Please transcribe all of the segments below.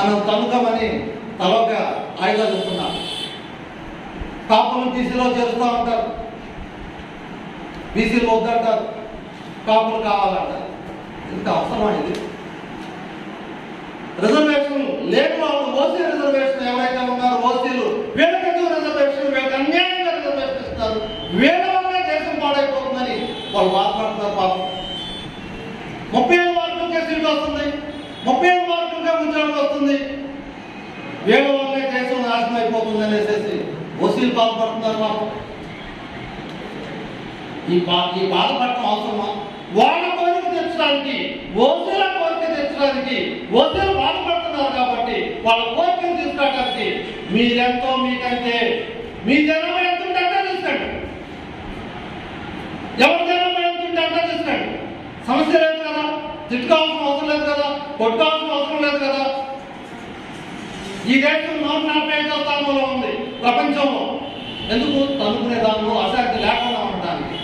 మనం తనుకమని తలొక ఆయుధ చూస్తున్నాం కాపులను బీసీలో చేరుస్తూ ఉంటారు. బీసీలు వద్దంటారు. కాపులు కావాలంటారు. ఇంత అవసరమా ఇది? రిజర్వేషన్ లేని వాళ్ళు ఓసీ రిజర్వేషన్ ఎవరైతే ఉన్నారో ఓసీలు వీళ్ళకెందుకు రిజర్వేషన్? వీళ్ళకి అన్యాయంగా రిజర్వేషన్ ఇస్తారు. వీళ్ళ వల్లే దేశం పాడైపోతుందని వాళ్ళు బాధపడుతున్నారు పాపం. ముప్పై ఐదు వరకు సీట్ వస్తుంది ముప్పై వస్తుంది వీళ్ళ వల్లే దేశం నాశనం అయిపోతుంది అనేసి వసీలు బాధపడుతున్నారు మాకు. ఈ బా ఈ బాధపడటం అవసరమా? వాళ్ళ కోరిక తెచ్చడానికి వసూల కోరిక తెచ్చడానికి వసూలు బాధపడుతున్నారు కాబట్టి వాళ్ళ కోరికను తీసుకోవడానికి మీరెంతో మీకంటే మీ జనం ఎంత ఉంటే అంతా తీసుకోండి. ఎవరి జనం ఎంత ఉంటే అంతా తీసుకోండి. సమస్య లేదు కదా? తిట్టుకోవాల్సిన అవసరం లేదు కదా? కొట్టుకోవాల్సిన ఈ దేశం నూట నలభై ఐదో స్థానంలో ఉంది ప్రపంచంలో. ఎందుకు తనుకునే దానిలో అశాంతి లేకుండా ఉండడానికి?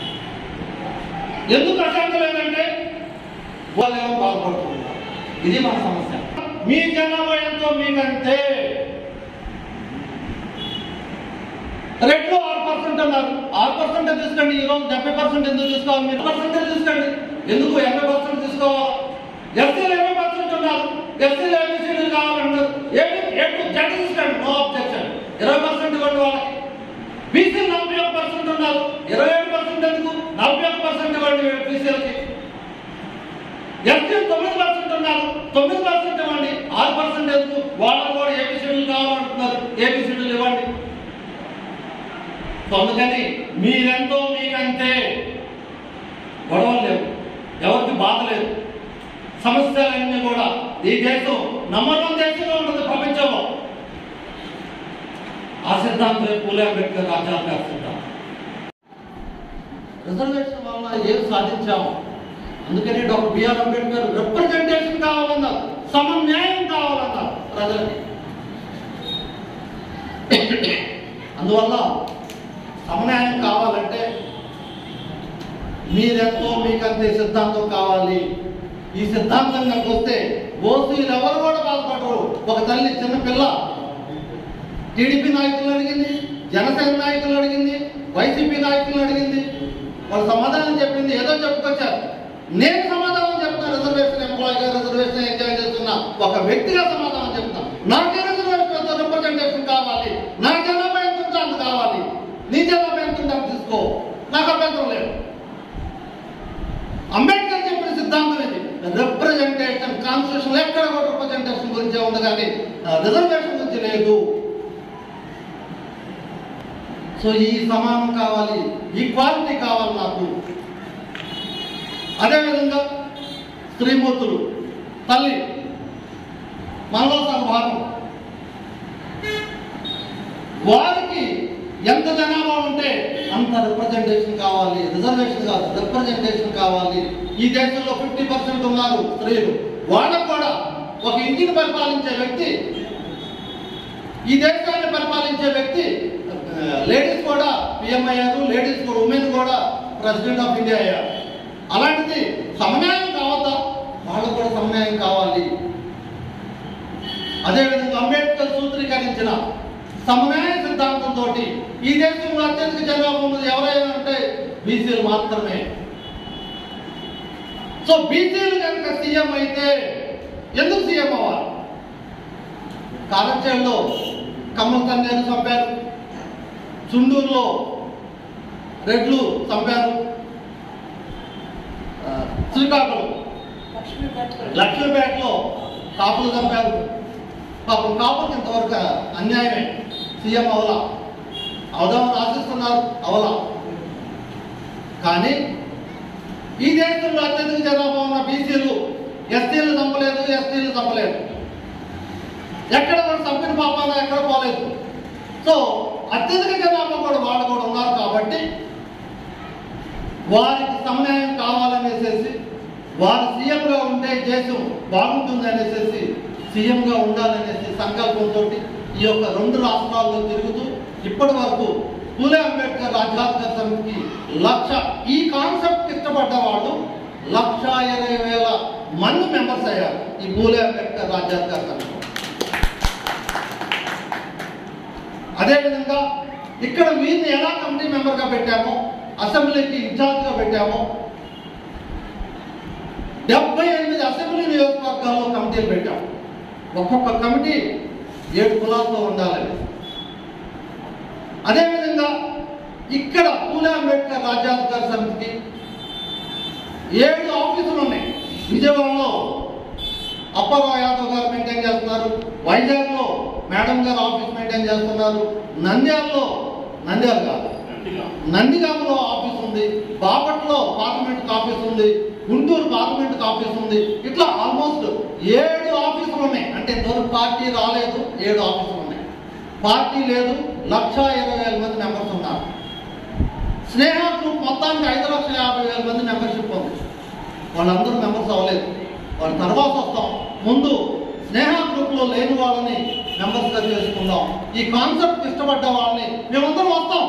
ఎందుకు అశాంతి లేదంటే వాళ్ళేమో బాధపడుతున్నారు ఇది మన సమస్య. మీ జనాభా ఎంతో మీకంటే రెట్లు ఆరు పర్సెంట్ అన్నారు ఆరు పర్సెంట్ తీసుకోండి ఈ రోజు డెబ్బై పర్సెంట్ ఎందుకు తీసుకోవాలి మీరు? పర్సెంట్ తీసుకోండి. ఎందుకు ఎనభై పర్సెంట్ తీసుకోవాలి? ఎస్సీలు ఎనభై పర్సెంట్ ఉన్నారు. ఎస్సీలు ఏబిసీలు కావాలన్నారు ఏపీ ఎటు జట్ తీసుకోండి నో అబ్జెక్షన్ ఇరవై పర్సెంట్ ఇవ్వండి వాళ్ళకి బీసీలు నలభై ఒక పర్సెంట్ ఉన్నారు ఇరవై ఏడు పర్సెంట్ ఎందుకు నలభై ఒక పర్సెంట్ ఇవ్వండి బీసీలకి ఎస్సీ తొమ్మిది పర్సెంట్ ఉన్నారు తొమ్మిది పర్సెంట్ ఇవ్వండి ఆరు పర్సెంట్ ఎందుకు వాళ్ళకు కూడా ఏబిసిడీలు కావాలంటున్నారు ఏబిసిడీలు ఇవ్వండి సో అందుకని మీరెంతో మీకంటే గొడవలు లేవు. ఎవరికి బాధ లేదు. సమస్యలన్నీ కూడా ఈ దేశం నంబర్ వన్ దేశంలో ఉంటుంది ప్రపంచంలో. ఆ సిద్ధాంతం పూలే అంబేద్కర్ రాజ్యాంగ సిద్ధాంతం. రిజర్వేషన్ వల్ల ఏం సాధించాము? అందుకని డాక్టర్ బిఆర్ అంబేద్కర్ రిప్రజెంటేషన్ కావాలన్నారు సమన్యాయం కావాలన్నారు ప్రజలకి. అందువల్ల సమన్యాయం కావాలంటే మీరెంతో మీకంతే సిద్ధాంతం కావాలి. ఈ సిద్ధాంతం కనుక వస్తే ఓసీలు ఎవరు కూడా బాధపడరు ఒక తల్లి చిన్నపిల్ల టీడీపీ నాయకులు అడిగింది జనసేన నాయకులు అడిగింది వైసీపీ నాయకులు అడిగింది. వాళ్ళు సమాధానం చెప్పింది ఏదో చెప్పుకొచ్చారు. నేను సమాధానం చెప్తాను రిజర్వేషన్ ఎంప్లాయీగా రిజర్వేషన్ ఎంజాయ్ చేస్తున్నా. ఒక వ్యక్తిగా సమాధానం చెప్తాను. నాకే రిజర్వేషన్ రిప్రజెంటేషన్ కావాలి నా జనాభా ఎంత ఉంటే అంత కావాలి నీ జనాభా ఎంత ఉంటే అంత తీసుకో నాకు అభ్యంతరం లేదు అంబేద్కర్ చెప్పిన సిద్ధాంతం ఇది రిప్రజెంటేషన్ కాన్స్టిట్యూషన్ ఎక్కడ కూడా రిప్రజెంటేషన్ గురించే ఉంది కానీ రిజర్వేషన్ గురించి లేదు. సో ఈ సమానం కావాలి ఈక్వాలిటీ కావాలి నాకు. అదేవిధంగా స్త్రీమూర్తులు తల్లి మనలో సగ భాగం. వారికి ఎంత జనాభా ఉంటే అంత రిప్రజెంటేషన్ కావాలి రిజర్వేషన్ కాదు రిప్రజెంటేషన్ కావాలి. ఈ దేశంలో ఫిఫ్టీ పర్సెంట్ ఉన్నారు స్త్రీలు. వాళ్ళకు కూడా ఒక ఇంటిని పరిపాలించే వ్యక్తి ఈ దేశాన్ని పరిపాలించే వ్యక్తి లేడీస్ కూడా పిఎం అయ్యారు లేడీస్ కూడా ఉమెన్ కూడా ప్రెసిడెంట్ ఆఫ్ ఇండియా అయ్యారు. అలాంటిది సమన్యాయం కావద్దా? వాళ్ళకు కూడా సమన్యాయం కావాలి. అదేవిధంగా అంబేద్కర్ సూత్రీకరించిన సమన్యాయ సిద్ధాంతంతో ఈ దేశంలో అత్యధిక జనాభా ఉన్నది ఎవరైనా అంటే బీసీలు మాత్రమే. సో బీసీలు కనుక సీఎం అయితే ఎందుకు సీఎం అవ్వాలి? కాలచేడులో కమ్మల కన్యాను చంపారు. చుండూరులో రెడ్లు చంపారు. శ్రీకాకుళం. లక్ష్మీపేటలో. కాపులు చంపారు. పాపం కాపులకు ఇంతవరకు అన్యాయమే. సీఎం అవలా. అవదామని ఆశిస్తున్నారు. అవలా. కానీ ఈ దేశంలో అత్యధిక జనాభా ఉన్న బీసీలు ఎస్టీలు చంపలేదు ఎస్టీలు చంపలేదు ఎక్కడ కూడా చంపిన పాపాన ఎక్కడ పోలేదు. సో అత్యధిక జనాభా కూడా వాళ్ళు కూడా ఉన్నారు కాబట్టి వారికి సమన్యాయం కావాలనేసేసి వారు సీఎంగా ఉంటే దేశం బాగుంటుంది అనేసి సీఎంగా ఉండాలనేసి సంకల్పంతో ఈ యొక్క రెండు రాష్ట్రాల్లో తిరుగుతూ ఇప్పటి వరకు పూలే అంబేద్కర్ రాజ్యాంగ సమితికి లక్ష ఈ కాన్సెప్ట్ ఇష్టపడ్డ వాళ్ళు లక్ష ఇరవై వేల మంది మెంబర్స్ అయ్యారు ఈ పూలే అంబేద్కర్ రాజ్యాంగ అదేవిధంగా ఇక్కడ వీరిని ఎలా కమిటీ మెంబర్గా పెట్టామో అసెంబ్లీకి ఇన్ఛార్జ్గా పెట్టామో డెబ్బై ఎనిమిది అసెంబ్లీ నియోజకవర్గాల్లో కమిటీలు పెట్టాం. ఒక్కొక్క కమిటీ ఏడు కులాల్లో ఉండాలని. అదేవిధంగా ఇక్కడ పూలే అంబేద్కర్ రాజ్యాధికార సమితికి ఏడు ఆఫీసులు ఉన్నాయి. విజయవాడలో అప్పారావు యాదవ్ గారు మెయింటైన్ చేస్తున్నారు. వైజాగ్లో మేడం గారు ఆఫీస్ మెయింటైన్ చేస్తున్నారు. నంద్యాలలో నంద్యాల కాదు. నందిగామలో ఆఫీస్ ఉంది. బాపట్లో పార్లమెంట్ ఆఫీస్ ఉంది. గుంటూరు పార్లమెంట్ ఆఫీస్ ఉంది. ఇట్లా ఆల్మోస్ట్ ఏడు ఆఫీసులు ఉన్నాయి. అంటే ఇంతవరకు పార్టీ రాలేదు ఏడు ఆఫీసులు ఉన్నాయి. పార్టీ లేదు లక్ష ఇరవై వేల మంది మెంబర్స్ ఉన్నారు. స్నేహ గ్రూప్ మొత్తానికి ఐదు లక్షల యాభై వేల మంది ఉంది వాళ్ళందరూ మెంబర్స్ అవ్వలేదు. వాళ్ళ తర్వాత వస్తాం. ముందు స్నేహ గ్రూప్లో లేని వాళ్ళని మెంబర్స్గా చేసుకుందాం. ఈ కాన్సెప్ట్ ఇష్టపడ్డ వాళ్ళని మేమందరం వస్తాం.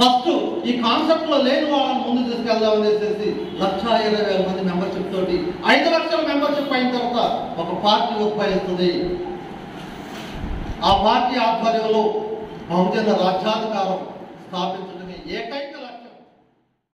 ఫస్ట్ ఈ కాన్సెప్ట్లో లేని వాళ్ళని ముందు తీసుకెళ్దాం అనేసి లక్ష ఇరవై వేల మంది మెంబర్షిప్ తోటి ఐదు లక్షల మెంబర్షిప్ అయిన తర్వాత ఒక పార్టీ ఉద్భవిస్తుంది ఆ పార్టీ ఆధ్వర్యంలో బహుజన రాజ్యాధికారం స్థాపించడమే ఏకైక